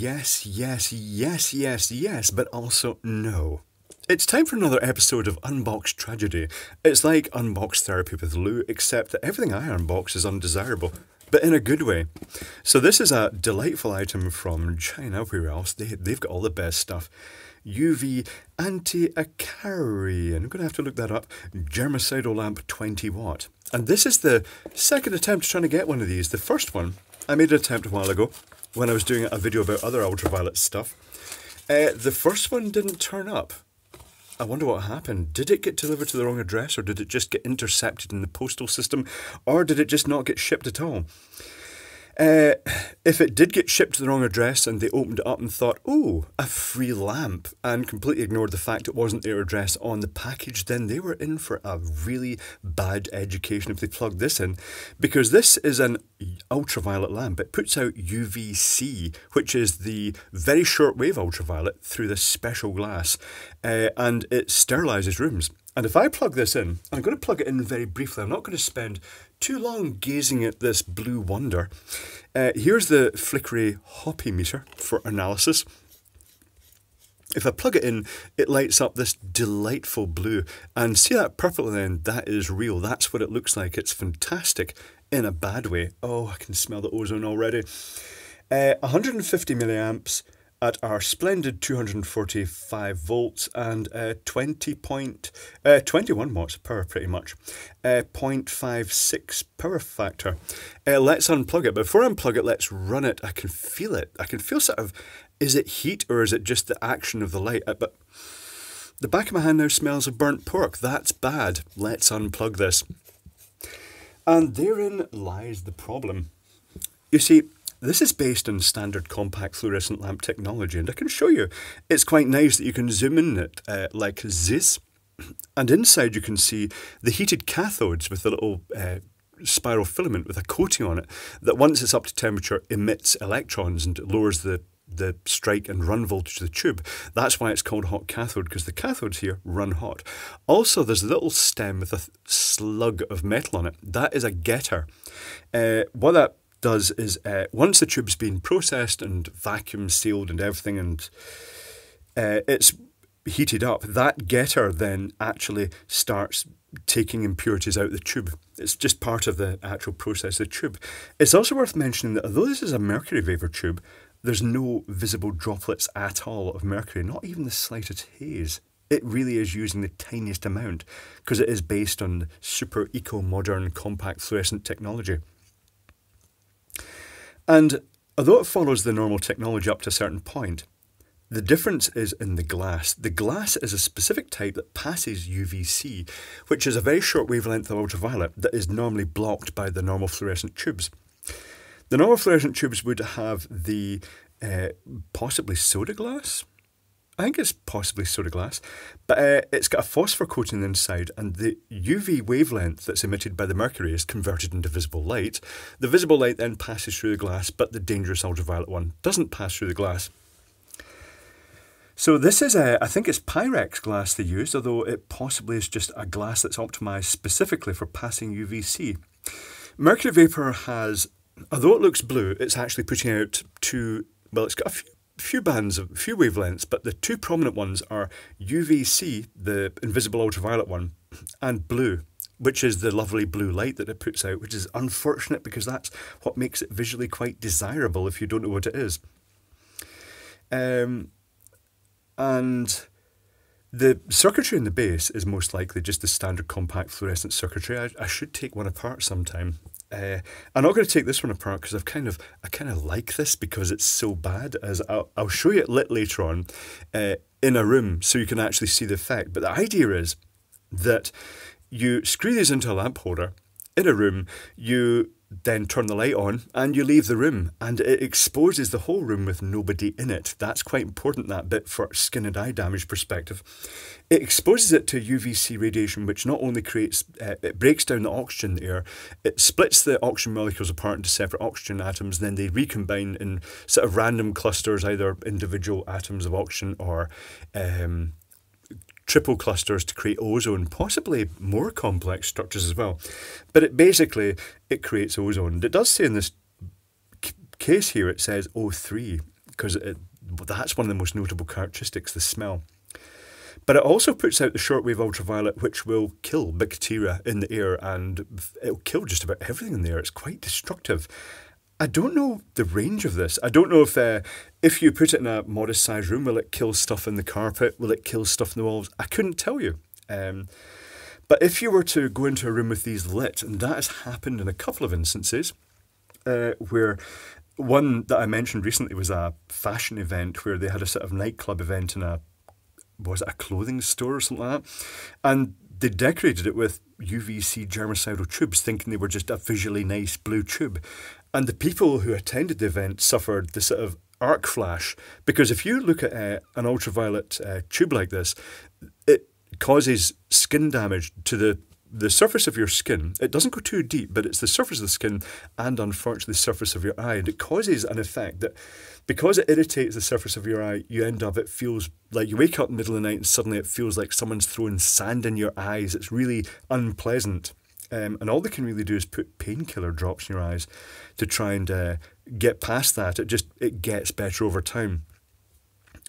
yes, yes, yes, yes, yes, but also no. It's time for another episode of Unbox Tragedy. It's like Unbox Therapy with Lew, except that everything I unbox is undesirable, but in a good way. So this is a delightful item from China. Where else? They, they've got all the best stuff. UV anti-acarien. I'm going to have to look that up. Germicidal lamp 20 watt. And this is the second attempt trying to get one of these. The first one, I made an attempt a while ago when I was doing a video about other ultraviolet stuff. Uh, the first one didn't turn up. I wonder what happened. Did it get delivered to the wrong address or did it just get intercepted in the postal system or did it just not get shipped at all? Uh, if it did get shipped to the wrong address and they opened it up and thought, oh, a free lamp, and completely ignored the fact it wasn't their address on the package, then they were in for a really bad education if they plugged this in. Because this is an ultraviolet lamp. It puts out UVC, which is the very short wave ultraviolet through this special glass, uh, and it sterilizes rooms. And if I plug this in, I'm going to plug it in very briefly. I'm not going to spend too long gazing at this blue wonder. Uh, here's the Flickery Hoppy meter for analysis. If I plug it in, it lights up this delightful blue. And see that purple then? That is real. That's what it looks like. It's fantastic in a bad way. Oh, I can smell the ozone already. Uh, 150 milliamps, at our splendid 245 volts and uh, 20 point, uh, 21 watts power pretty much, uh, 0.56 power factor. Uh, let's unplug it. Before I unplug it, let's run it. I can feel it. I can feel sort of, is it heat or is it just the action of the light? Uh, but the back of my hand now smells of burnt pork. That's bad. Let's unplug this. And therein lies the problem. You see, this is based on standard compact fluorescent lamp technology, and I can show you. It's quite nice that you can zoom in it uh, like this, and inside you can see the heated cathodes with a little uh, spiral filament with a coating on it that once it's up to temperature emits electrons and lowers the the strike and run voltage of the tube. That's why it's called hot cathode, because the cathodes here run hot. Also, there's a little stem with a slug of metal on it. That is a getter. Uh, what that does is uh, once the tube's been processed and vacuum sealed and everything, and uh, it's heated up, that getter then actually starts taking impurities out of the tube. It's just part of the actual process of the tube. It's also worth mentioning that although this is a mercury vapor tube, there's no visible droplets at all of mercury, not even the slightest haze. It really is using the tiniest amount because it is based on super eco modern compact fluorescent technology. And although it follows the normal technology up to a certain point, the difference is in the glass. The glass is a specific type that passes UVC, which is a very short wavelength of ultraviolet that is normally blocked by the normal fluorescent tubes. The normal fluorescent tubes would have the uh, possibly soda glass, I think it's possibly soda glass, but uh, it's got a phosphor coating inside, and the UV wavelength that's emitted by the mercury is converted into visible light. The visible light then passes through the glass, but the dangerous ultraviolet one doesn't pass through the glass. So this is a, I think it's Pyrex glass they use, although it possibly is just a glass that's optimized specifically for passing UVC. Mercury vapor has, although it looks blue, it's actually putting out two, well, it's got a few few bands of few wavelengths, but the two prominent ones are UVC, the invisible ultraviolet one, and blue, which is the lovely blue light that it puts out, which is unfortunate because that's what makes it visually quite desirable if you don't know what it is. Um, and the circuitry in the base is most likely just the standard compact fluorescent circuitry. I, I should take one apart sometime uh, I'm not going to take this one apart because I've kind of I kind of like this because it's so bad. As I'll, I'll show you it lit later on uh, in a room so you can actually see the effect. But the idea is that you screw these into a lamp holder in a room. You then turn the light on and you leave the room and it exposes the whole room with nobody in it. That's quite important, that bit, for skin and eye damage perspective. It exposes it to UVC radiation, which not only creates, uh, it breaks down the oxygen in the air, it splits the oxygen molecules apart into separate oxygen atoms, then they recombine in sort of random clusters, either individual atoms of oxygen or um, triple clusters to create ozone, possibly more complex structures as well. But it basically it creates ozone. It does say in this case here it says O3 because that's one of the most notable characteristics, the smell. But it also puts out the shortwave ultraviolet, which will kill bacteria in the air and it'll kill just about everything in the air. It's quite destructive. I don't know the range of this. I don't know if uh, if you put it in a modest sized room, will it kill stuff in the carpet? Will it kill stuff in the walls? I couldn't tell you. Um, but if you were to go into a room with these lit, and that has happened in a couple of instances, uh, where one that I mentioned recently was a fashion event where they had a sort of nightclub event in a was it a clothing store or something like that, and they decorated it with UVC germicidal tubes, thinking they were just a visually nice blue tube. And the people who attended the event suffered the sort of arc flash because if you look at uh, an ultraviolet uh, tube like this, it causes skin damage to the the surface of your skin. It doesn't go too deep, but it's the surface of the skin and unfortunately the surface of your eye, and it causes an effect that because it irritates the surface of your eye, you end up it feels like you wake up in the middle of the night and suddenly it feels like someone's throwing sand in your eyes. It's really unpleasant. Um, and all they can really do is put painkiller drops in your eyes to try and uh, get past that. It just it gets better over time.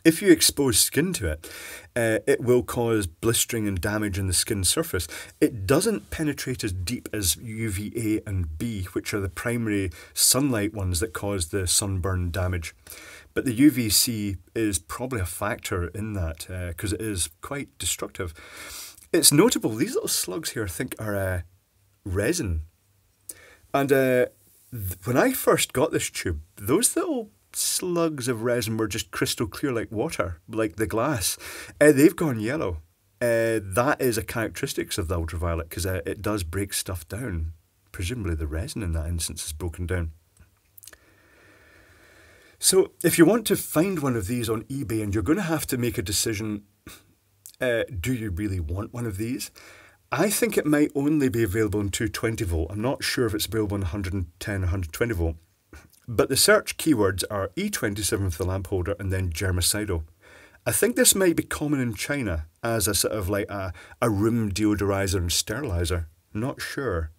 If you expose skin to it, uh, it will cause blistering and damage in the skin surface. It doesn't penetrate as deep as UVA and B, which are the primary sunlight ones that cause the sunburn damage. But the UVC is probably a factor in that because uh, it is quite destructive. It's notable, these little slugs here I think are uh, resin. And uh, th- when I first got this tube, those little slugs of resin were just crystal clear like water, like the glass. Uh, they've gone yellow. Uh, that is a characteristics of the ultraviolet because uh, it does break stuff down. Presumably, the resin in that instance is broken down. So, if you want to find one of these on eBay and you're going to have to make a decision uh, do you really want one of these? I think it might only be available in 220 volt. I'm not sure if it's available in 110 or 120 volt. But the search keywords are E27 for the lamp holder and then germicidal. I think this might be common in China as a sort of like a, a room deodorizer and sterilizer. Not sure.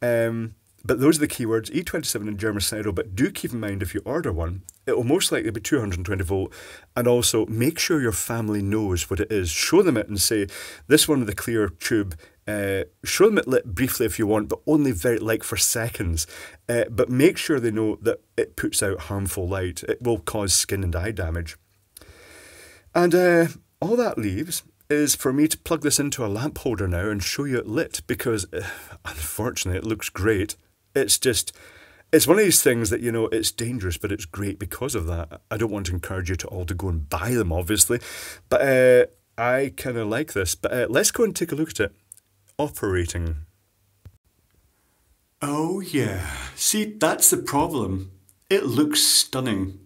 Um, but those are the keywords, E27 and germicidal. But do keep in mind if you order one, it will most likely be 220 volt. And also make sure your family knows what it is. Show them it and say, this one with the clear tube uh, show them it lit briefly if you want, but only very like for seconds. Uh, but make sure they know that it puts out harmful light. It will cause skin and eye damage. And uh, all that leaves is for me to plug this into a lamp holder now and show you it lit because unfortunately it looks great. It's just, it's one of these things that, you know, it's dangerous, but it's great because of that. I don't want to encourage you to all to go and buy them, obviously, but uh, I kind of like this. But uh, let's go and take a look at it operating. Oh, yeah. See, that's the problem. It looks stunning.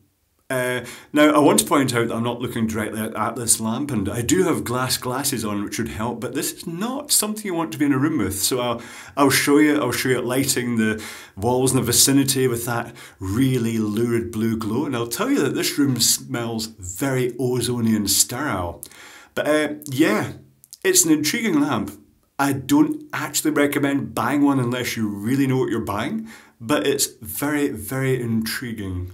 Uh, now, I want to point out that I'm not looking directly at, at, this lamp, and I do have glass glasses on, which would help, but this is not something you want to be in a room with. So I'll, I'll show you, I'll show you lighting the walls in the vicinity with that really lurid blue glow, and I'll tell you that this room smells very ozonian sterile. But uh, yeah, it's an intriguing lamp. I don't actually recommend buying one unless you really know what you're buying, but it's very, very intriguing.